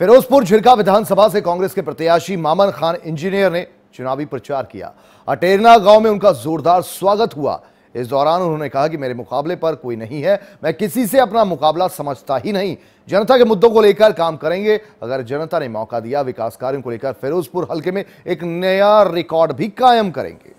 फिरोजपुर झिरका विधानसभा से कांग्रेस के प्रत्याशी मामन खान इंजीनियर ने चुनावी प्रचार किया। अटेरना गाँव में उनका जोरदार स्वागत हुआ। इस दौरान उन्होंने कहा कि मेरे मुकाबले पर कोई नहीं है, मैं किसी से अपना मुकाबला समझता ही नहीं। जनता के मुद्दों को लेकर काम करेंगे। अगर जनता ने मौका दिया, विकास कार्यों को लेकर फिरोजपुर हल्के में एक नया रिकॉर्ड भी कायम करेंगे।